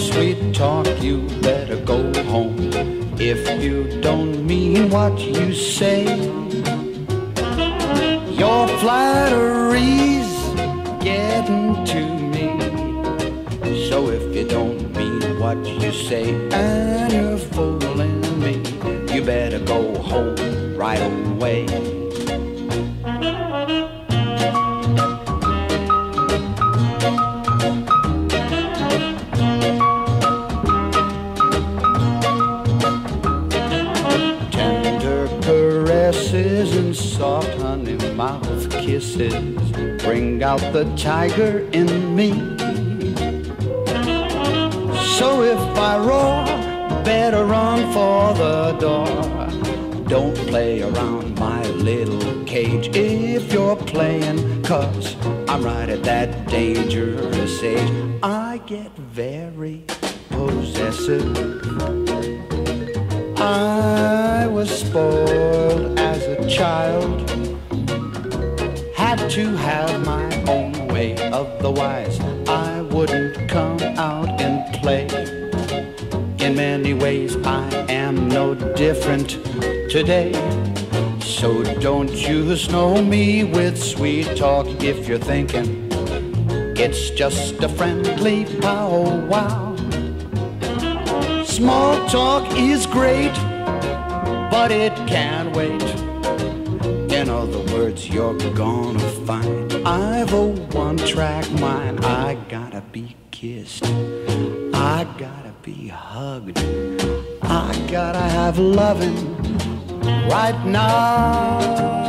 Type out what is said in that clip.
sweet talk, you better go home. If you don't mean what you say, your flattery's getting to me. So if you don't mean what you say and you're fooling me, you better go home right away. Tender caresses and soft honey mouth kisses bring out the tiger in me. So if I roar, better run for the door. Don't play around my little cage if you're playing, cause I'm right at that dangerous age. I get very possessive. I was spoiled as a child. Had to have my own way, otherwise In many ways, I am no different today. So don't you snow me with sweet talk if you're thinking it's just a friendly powwow. Small talk is great, but it can wait. In other words, you're gonna find I've a one track mind. I gotta be kissed, I gotta be hugged, I gotta have loving right now.